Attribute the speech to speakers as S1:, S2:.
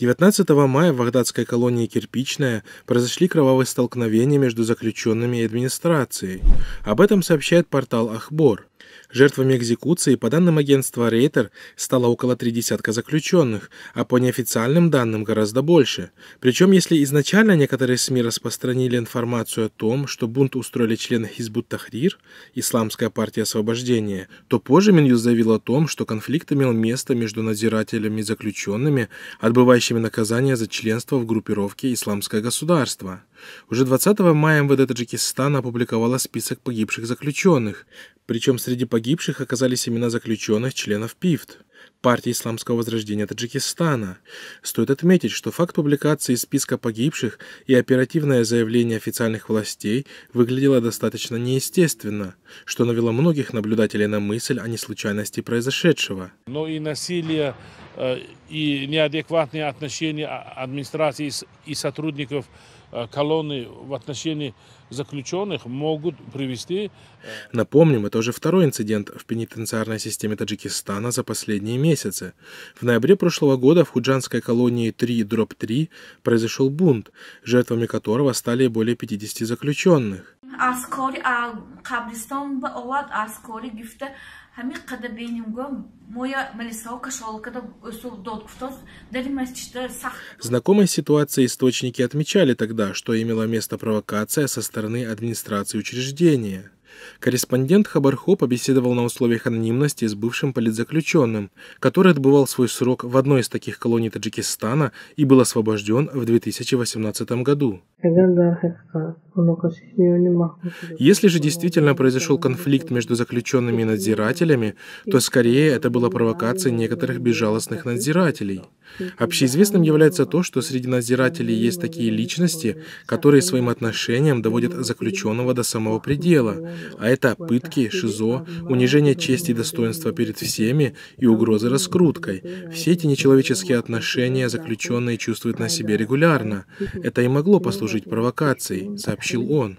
S1: 19 мая в багдадской колонии «Кирпичная» произошли кровавые столкновения между заключенными и администрацией. Об этом сообщает портал «Ахбор». Жертвами экзекуции, по данным агентства Рейтер, стало около три десятка заключенных, а по неофициальным данным гораздо больше. Причем, если изначально некоторые СМИ распространили информацию о том, что бунт устроили члены Хизбут Тахрир, Исламская партия освобождения, то позже Минюс заявил о том, что конфликт имел место между надзирателями и заключенными, отбывающими наказание за членство в группировке «Исламское государство». Уже 20 мая МВД Таджикистана опубликовала список погибших заключенных, причем среди погибших оказались имена заключенных членов ПИФТ, партии Исламского возрождения Таджикистана. Стоит отметить, что факт публикации списка погибших и оперативное заявление официальных властей выглядело достаточно неестественно, что навело многих наблюдателей на мысль о неслучайности произошедшего.
S2: Но и насилие, и неадекватные отношения администрации и сотрудников Э, колонны в отношении заключенных могут привести...
S1: Э, Напомним, это уже второй инцидент в пенитенциарной системе Таджикистана за последние месяцы. В ноябре прошлого года в худжанской колонии 3-3 произошел бунт, жертвами которого стали более 50 заключенных. Ҳамин қадар бейнимго моя малисао кашолкада усул дод гуфтоз дари масҷидда сахт Знакомой ситуации источники отмечали тогда, что имела место провокация со стороны администрации учреждения. Корреспондент Хабархо побеседовал на условиях анонимности с бывшим политзаключенным, который отбывал свой срок в одной из таких колоний Таджикистана и был освобожден в 2018 году. Если же действительно произошел конфликт между заключенными и надзирателями, то скорее это была провокация некоторых безжалостных надзирателей. Общеизвестным является то, что среди надзирателей есть такие личности, которые своим отношением доводят заключенного до самого предела, а это пытки, шизо, унижение чести и достоинства перед всеми и угрозы раскруткой. Все эти нечеловеческие отношения заключенные чувствуют на себе регулярно. Это и могло послужить провокацией, сообщил он.